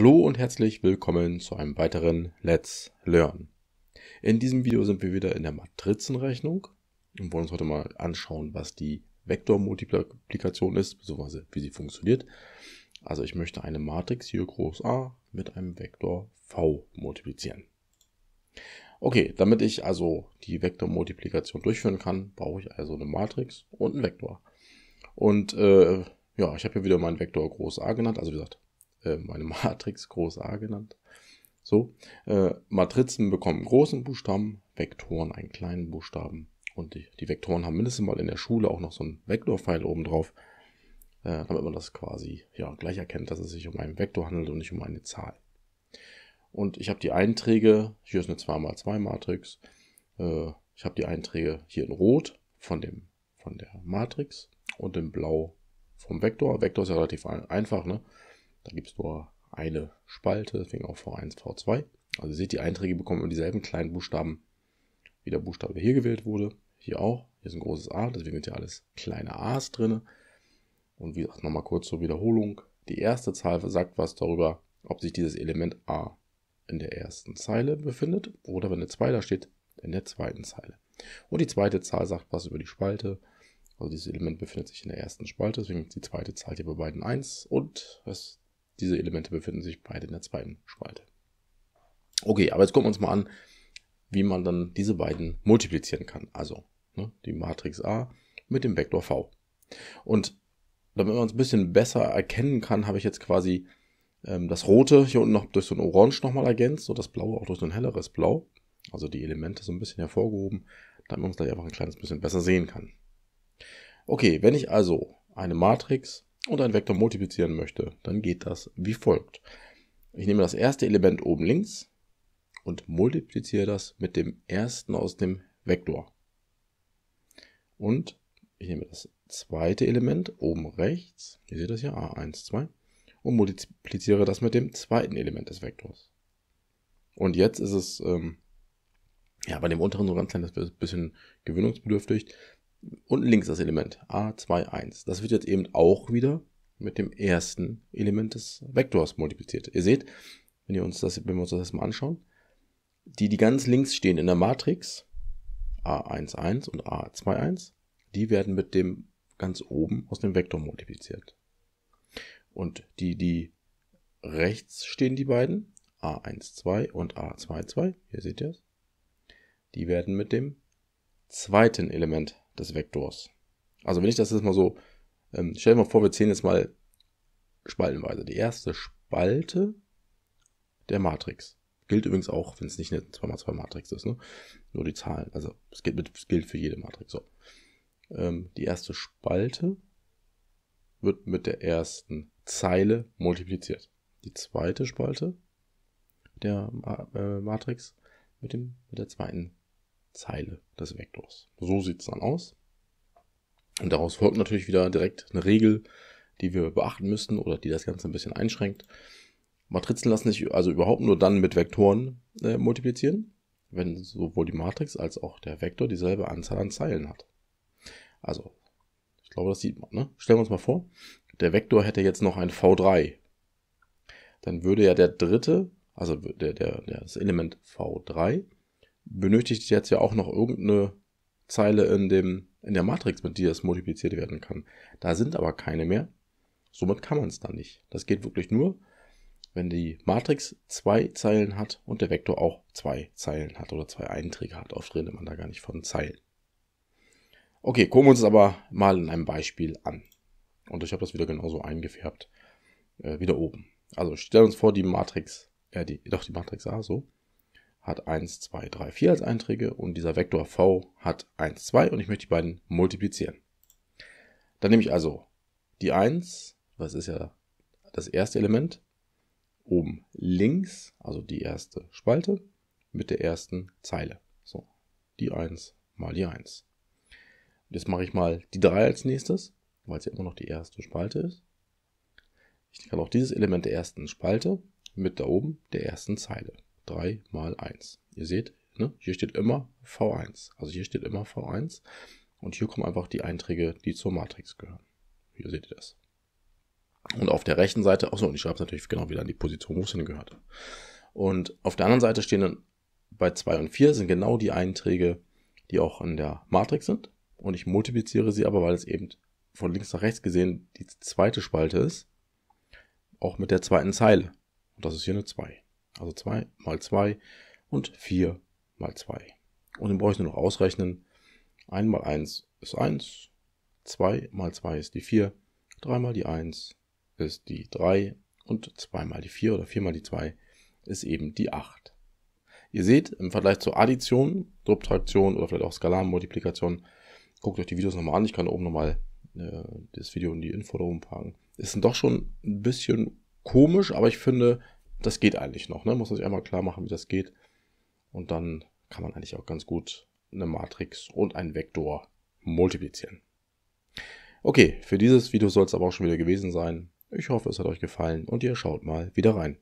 Hallo und herzlich willkommen zu einem weiteren Let's Learn. In diesem Video sind wir wieder in der Matrizenrechnung und wollen uns heute mal anschauen, was die Vektormultiplikation ist, beziehungsweise wie sie funktioniert. Also ich möchte eine Matrix hier groß A mit einem Vektor V multiplizieren. Okay, damit ich also die Vektormultiplikation durchführen kann, brauche ich also eine Matrix und einen Vektor. Und äh, ja, ich habe hier wieder meinen Vektor groß A genannt, also wie gesagt, äh, meine Matrix groß A genannt. So, äh, Matrizen bekommen großen Buchstaben, Vektoren einen kleinen Buchstaben. Und die, die Vektoren haben mindestens mal in der Schule auch noch so einen Vektorpfeil oben drauf, äh, damit man das quasi ja, gleich erkennt, dass es sich um einen Vektor handelt und nicht um eine Zahl. Und ich habe die Einträge, hier ist eine 2x2 Matrix, äh, ich habe die Einträge hier in Rot von, dem, von der Matrix und in Blau vom Vektor. Vektor ist ja relativ einfach, ne? Da gibt es nur eine Spalte, deswegen auch V1, V2. Also ihr seht, die Einträge bekommen immer dieselben kleinen Buchstaben, wie der Buchstabe hier gewählt wurde. Hier auch. Hier ist ein großes A, deswegen sind hier alles kleine A's drin. Und wie gesagt, nochmal kurz zur Wiederholung. Die erste Zahl sagt was darüber, ob sich dieses Element A in der ersten Zeile befindet oder wenn eine 2 da steht, in der zweiten Zeile. Und die zweite Zahl sagt was über die Spalte. Also dieses Element befindet sich in der ersten Spalte, deswegen ist die zweite Zahl hier bei beiden 1 und das diese Elemente befinden sich beide in der zweiten Spalte. Okay, aber jetzt gucken wir uns mal an, wie man dann diese beiden multiplizieren kann. Also ne, die Matrix A mit dem Vektor V. Und damit man es ein bisschen besser erkennen kann, habe ich jetzt quasi ähm, das Rote hier unten noch durch so ein Orange nochmal ergänzt und das Blaue auch durch so ein helleres Blau. Also die Elemente so ein bisschen hervorgehoben, damit man es gleich einfach ein kleines bisschen besser sehen kann. Okay, wenn ich also eine Matrix und einen Vektor multiplizieren möchte, dann geht das wie folgt. Ich nehme das erste Element oben links und multipliziere das mit dem ersten aus dem Vektor. Und ich nehme das zweite Element oben rechts, ihr seht das hier, A1, 2, und multipliziere das mit dem zweiten Element des Vektors. Und jetzt ist es ähm, ja, bei dem unteren so ganz klein, das wird ein bisschen gewöhnungsbedürftig unten links das Element a21. Das wird jetzt eben auch wieder mit dem ersten Element des Vektors multipliziert. Ihr seht, wenn, ihr uns das, wenn wir uns das mal anschauen, die, die ganz links stehen in der Matrix, a11 und a21, die werden mit dem ganz oben aus dem Vektor multipliziert. Und die, die rechts stehen, die beiden, a12 und a22, hier seht ihr es, die werden mit dem zweiten Element des Vektors. Also wenn ich das jetzt mal so, ähm, stell dir mal vor, wir zählen jetzt mal spaltenweise. Die erste Spalte der Matrix. Gilt übrigens auch, wenn es nicht eine 2x2 Matrix ist, ne? Nur die Zahlen. Also es gilt, mit, es gilt für jede Matrix. So. Ähm, die erste Spalte wird mit der ersten Zeile multipliziert. Die zweite Spalte der äh, Matrix mit, dem, mit der zweiten Zeile des Vektors. So sieht es dann aus. Und daraus folgt natürlich wieder direkt eine Regel, die wir beachten müssten oder die das Ganze ein bisschen einschränkt. Matrizen lassen sich also überhaupt nur dann mit Vektoren äh, multiplizieren, wenn sowohl die Matrix als auch der Vektor dieselbe Anzahl an Zeilen hat. Also, ich glaube, das sieht man. Ne? Stellen wir uns mal vor, der Vektor hätte jetzt noch ein V3. Dann würde ja der dritte, also der, der, das Element V3, benötigt jetzt ja auch noch irgendeine Zeile in, dem, in der Matrix, mit der es multipliziert werden kann. Da sind aber keine mehr. Somit kann man es dann nicht. Das geht wirklich nur, wenn die Matrix zwei Zeilen hat und der Vektor auch zwei Zeilen hat oder zwei Einträge hat. Oft redet man da gar nicht von Zeilen. Okay, gucken wir uns aber mal in einem Beispiel an. Und ich habe das wieder genauso eingefärbt. Äh, wieder oben. Also stellen uns vor, die Matrix, äh, die, doch die Matrix A, so hat 1, 2, 3, 4 als Einträge und dieser Vektor v hat 1, 2 und ich möchte die beiden multiplizieren. Dann nehme ich also die 1, das ist ja das erste Element, oben links, also die erste Spalte, mit der ersten Zeile. So, die 1 mal die 1. Jetzt mache ich mal die 3 als nächstes, weil es ja immer noch die erste Spalte ist. Ich kann auch dieses Element der ersten Spalte mit da oben der ersten Zeile. 3 mal 1. Ihr seht, ne, hier steht immer V1. Also hier steht immer V1. Und hier kommen einfach die Einträge, die zur Matrix gehören. Hier seht ihr das. Und auf der rechten Seite, achso, und ich schreibe es natürlich genau wieder an die Position, wo es hingehört. Und auf der anderen Seite stehen dann bei 2 und 4 sind genau die Einträge, die auch in der Matrix sind. Und ich multipliziere sie aber, weil es eben von links nach rechts gesehen die zweite Spalte ist, auch mit der zweiten Zeile. Und das ist hier eine 2. Also 2 mal 2 und 4 mal 2. Und dann brauche ich nur noch ausrechnen. 1 mal 1 ist 1, 2 mal 2 ist die 4, 3 mal die 1 ist die 3 und 2 mal die 4 oder 4 mal die 2 ist eben die 8. Ihr seht, im Vergleich zur Addition, Subtraktion oder vielleicht auch Skalarmultiplikation, guckt euch die Videos nochmal an. Ich kann oben nochmal äh, das Video in die Info da packen. Ist doch schon ein bisschen komisch, aber ich finde, das geht eigentlich noch. Ne? Muss man sich einmal klar machen, wie das geht. Und dann kann man eigentlich auch ganz gut eine Matrix und einen Vektor multiplizieren. Okay, für dieses Video soll es aber auch schon wieder gewesen sein. Ich hoffe, es hat euch gefallen und ihr schaut mal wieder rein.